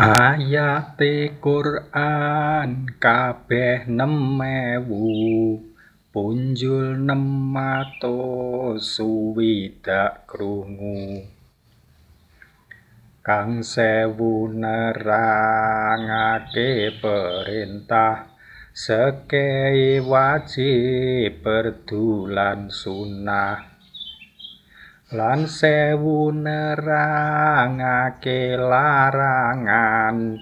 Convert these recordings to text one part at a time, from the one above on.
Ayate Quran kabeh nemewu punjul nemato suwidak krungu. Kang sewu nerangake perintah sekei wajib perdulan sunah lan sewu nerangake larangan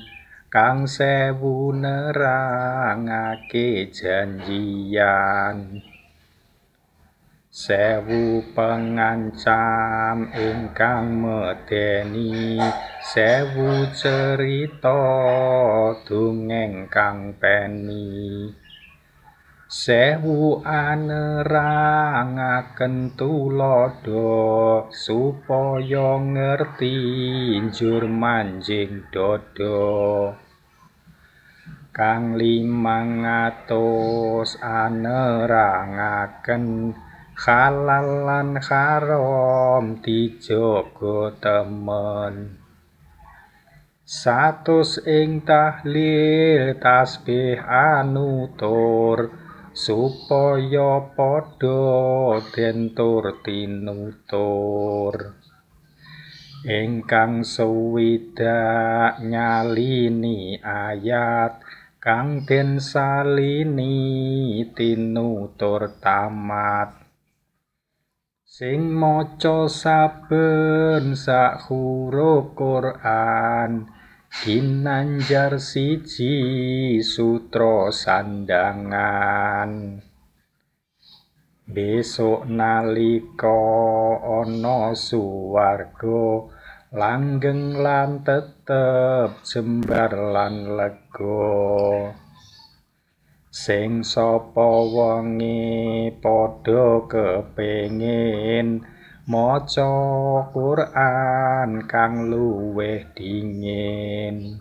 kang sewu nerangake janjian. Sewu pengancam ingkang medeni sewu cerita dongeng kang peni sewu anerangaken tulodo supaya ngerti njur manjing dodo kang limang atus anerangaken halal lan haram dijogo temen. Satus ing tahlil tasbih anutur supaya padha dentur tinutur. Ingkang suwidak nyalini ayat kang den salini tinutur tamat. Sing maca saben sak huruf Quran Ginanjar siji sutra sandangan. Besok nalika ana suwarga langgeng lan tetep jembar lan lega. Sing sapa wonge padha kepengin maca Quran kang luwih dingin